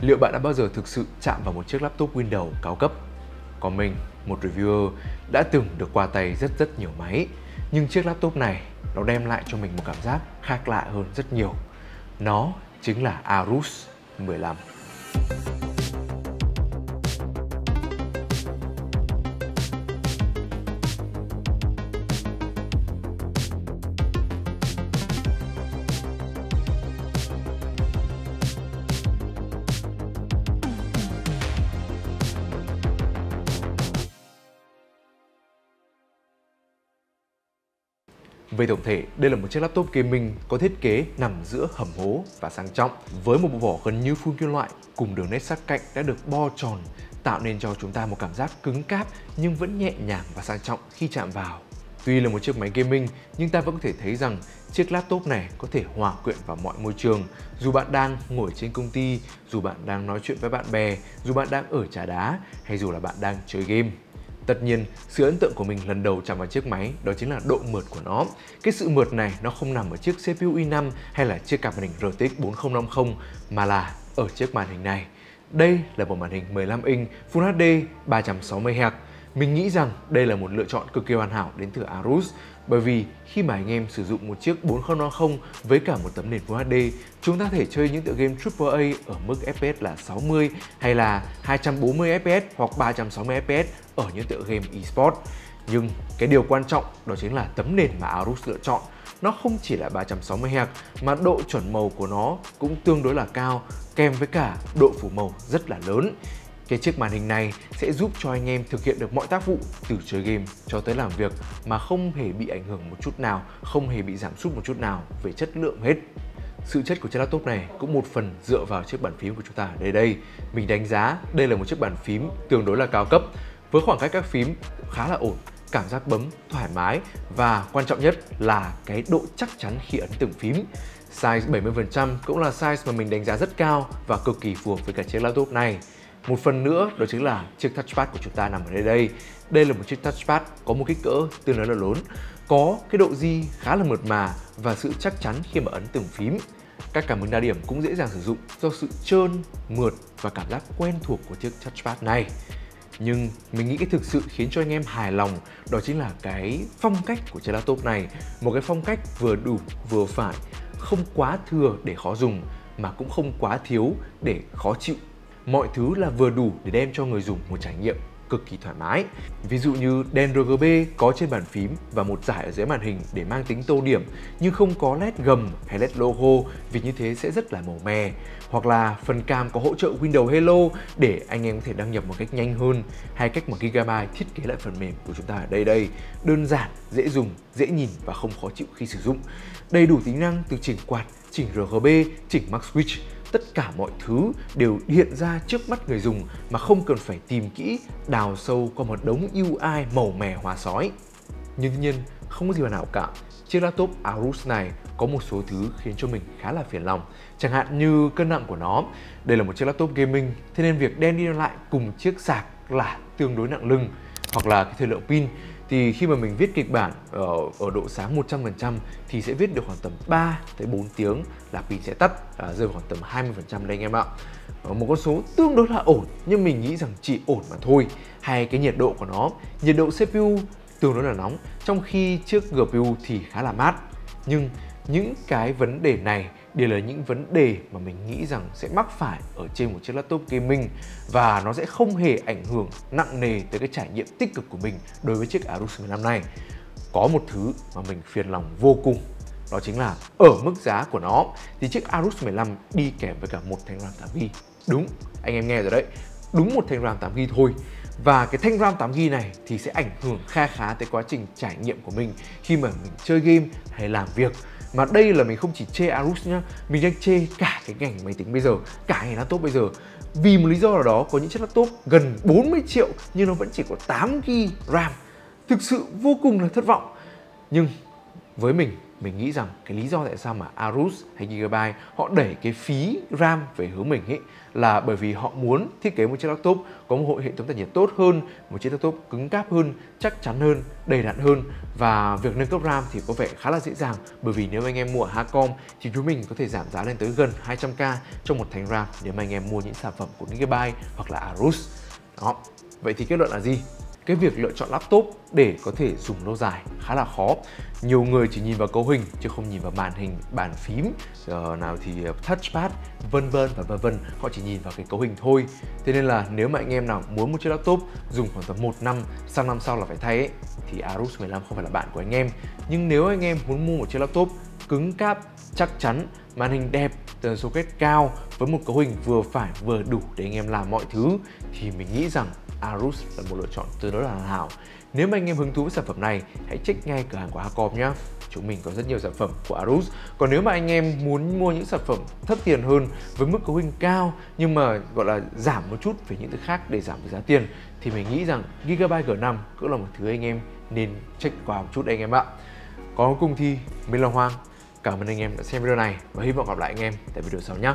liệu bạn đã bao giờ thực sự chạm vào một chiếc laptop Windows cao cấp? Còn mình, một reviewer, đã từng được qua tay rất rất nhiều máy, nhưng chiếc laptop này nó đem lại cho mình một cảm giác khác lạ hơn rất nhiều. Nó chính là Arus 15. Về tổng thể, đây là một chiếc laptop gaming có thiết kế nằm giữa hầm hố và sang trọng với một bộ vỏ gần như full kim loại cùng đường nét sắc cạnh đã được bo tròn tạo nên cho chúng ta một cảm giác cứng cáp nhưng vẫn nhẹ nhàng và sang trọng khi chạm vào. Tuy là một chiếc máy gaming nhưng ta vẫn có thể thấy rằng chiếc laptop này có thể hòa quyện vào mọi môi trường dù bạn đang ngồi trên công ty, dù bạn đang nói chuyện với bạn bè, dù bạn đang ở trà đá hay dù là bạn đang chơi game. Tất nhiên, sự ấn tượng của mình lần đầu chạm vào chiếc máy đó chính là độ mượt của nó. Cái sự mượt này nó không nằm ở chiếc CPU i5 hay là chiếc card màn hình RTX 4050 mà là ở chiếc màn hình này. Đây là một màn hình 15 inch Full HD 360Hz. Mình nghĩ rằng đây là một lựa chọn cực kỳ hoàn hảo đến từ Asus bởi vì khi mà anh em sử dụng một chiếc 4050 với cả một tấm nền Full HD, chúng ta thể chơi những tựa game AAA ở mức FPS là 60 hay là 240 FPS hoặc 360 FPS ở những tựa game eSports. Nhưng cái điều quan trọng đó chính là tấm nền mà Asus lựa chọn nó không chỉ là 360 Hz mà độ chuẩn màu của nó cũng tương đối là cao kèm với cả độ phủ màu rất là lớn. Cái chiếc màn hình này sẽ giúp cho anh em thực hiện được mọi tác vụ từ chơi game cho tới làm việc mà không hề bị ảnh hưởng một chút nào, không hề bị giảm sút một chút nào về chất lượng hết. Sự chất của chiếc laptop này cũng một phần dựa vào chiếc bàn phím của chúng ta ở đây đây. Mình đánh giá đây là một chiếc bàn phím tương đối là cao cấp với khoảng cách các phím khá là ổn cảm giác bấm thoải mái và quan trọng nhất là cái độ chắc chắn khi ấn từng phím. Size 70% cũng là size mà mình đánh giá rất cao và cực kỳ phù hợp với cả chiếc laptop này. Một phần nữa đó chính là chiếc touchpad của chúng ta nằm ở đây đây. Đây là một chiếc touchpad có một kích cỡ tương đối là lớn, có cái độ di khá là mượt mà và sự chắc chắn khi mà ấn từng phím. Các cảm ứng đa điểm cũng dễ dàng sử dụng do sự trơn, mượt và cảm giác quen thuộc của chiếc touchpad này nhưng mình nghĩ cái thực sự khiến cho anh em hài lòng đó chính là cái phong cách của chiếc laptop này một cái phong cách vừa đủ vừa phải không quá thừa để khó dùng mà cũng không quá thiếu để khó chịu mọi thứ là vừa đủ để đem cho người dùng một trải nghiệm cực kỳ thoải mái. Ví dụ như đèn RGB có trên bàn phím và một giải ở dưới màn hình để mang tính tô điểm nhưng không có led gầm hay led logo vì như thế sẽ rất là màu mè. Hoặc là phần cam có hỗ trợ Windows Hello để anh em có thể đăng nhập một cách nhanh hơn hay cách mà Gigabyte thiết kế lại phần mềm của chúng ta ở đây đây. Đơn giản, dễ dùng, dễ nhìn và không khó chịu khi sử dụng. Đầy đủ tính năng từ chỉnh quạt, chỉnh RGB, chỉnh Max Switch tất cả mọi thứ đều hiện ra trước mắt người dùng mà không cần phải tìm kỹ đào sâu qua một đống UI màu mè hóa sói. Nhưng tuy nhiên không có gì hoàn hảo cả. Chiếc laptop Asus này có một số thứ khiến cho mình khá là phiền lòng. Chẳng hạn như cân nặng của nó. Đây là một chiếc laptop gaming, thế nên việc đem đi lại cùng chiếc sạc là tương đối nặng lưng. Hoặc là cái thời lượng pin thì khi mà mình viết kịch bản ở, ở độ sáng 100% thì sẽ viết được khoảng tầm 3 tới 4 tiếng là pin sẽ tắt à, rơi khoảng tầm 20% đây anh em ạ. Ờ, một con số tương đối là ổn nhưng mình nghĩ rằng chỉ ổn mà thôi. Hay cái nhiệt độ của nó, nhiệt độ CPU tương đối là nóng trong khi chiếc GPU thì khá là mát. Nhưng những cái vấn đề này đều là những vấn đề mà mình nghĩ rằng sẽ mắc phải ở trên một chiếc laptop gaming và nó sẽ không hề ảnh hưởng nặng nề tới cái trải nghiệm tích cực của mình đối với chiếc Asus 15 này. Có một thứ mà mình phiền lòng vô cùng đó chính là ở mức giá của nó thì chiếc Asus 15 đi kèm với cả một thanh RAM 8GB. Đúng, anh em nghe rồi đấy. Đúng một thanh RAM 8GB thôi. Và cái thanh RAM 8GB này thì sẽ ảnh hưởng kha khá tới quá trình trải nghiệm của mình khi mà mình chơi game hay làm việc mà đây là mình không chỉ chê Asus nhá, mình đang chê cả cái ngành máy tính bây giờ, cả ngành laptop bây giờ. Vì một lý do nào đó, có những chiếc laptop gần 40 triệu nhưng nó vẫn chỉ có 8 GB RAM. Thực sự vô cùng là thất vọng. Nhưng với mình mình nghĩ rằng cái lý do tại sao mà Arus hay Gigabyte họ đẩy cái phí RAM về hướng mình ấy là bởi vì họ muốn thiết kế một chiếc laptop có một hệ thống tản nhiệt tốt hơn, một chiếc laptop cứng cáp hơn, chắc chắn hơn, đầy đặn hơn và việc nâng cấp RAM thì có vẻ khá là dễ dàng bởi vì nếu anh em mua ở Hacom thì chúng mình có thể giảm giá lên tới gần 200k trong một thành RAM nếu mà anh em mua những sản phẩm của Gigabyte hoặc là Arus. Đó. Vậy thì kết luận là gì? Cái việc lựa chọn laptop để có thể dùng lâu dài khá là khó. Nhiều người chỉ nhìn vào cấu hình chứ không nhìn vào màn hình bàn phím giờ nào thì ờ, touchpad vân vân và vân vân. Họ chỉ nhìn vào cái cấu hình thôi. Thế nên là nếu mà anh em nào muốn một chiếc laptop dùng khoảng tầm một năm sang năm sau là phải thay ấy, thì Asus 15 không phải là bạn của anh em. Nhưng nếu anh em muốn mua một chiếc laptop cứng cáp chắc chắn màn hình đẹp tần số kết cao với một cấu hình vừa phải vừa đủ để anh em làm mọi thứ thì mình nghĩ rằng Arus là một lựa chọn tương đối là hoàn hảo. Nếu mà anh em hứng thú với sản phẩm này, hãy check ngay cửa hàng của Hacom nhé. Chúng mình có rất nhiều sản phẩm của Arus. Còn nếu mà anh em muốn mua những sản phẩm thấp tiền hơn với mức cấu hình cao nhưng mà gọi là giảm một chút về những thứ khác để giảm được giá tiền thì mình nghĩ rằng Gigabyte G5 cũng là một thứ anh em nên check qua một chút anh em ạ. Còn cuối cùng thì mình là Hoàng. Cảm ơn anh em đã xem video này và hy vọng gặp lại anh em tại video sau nhé.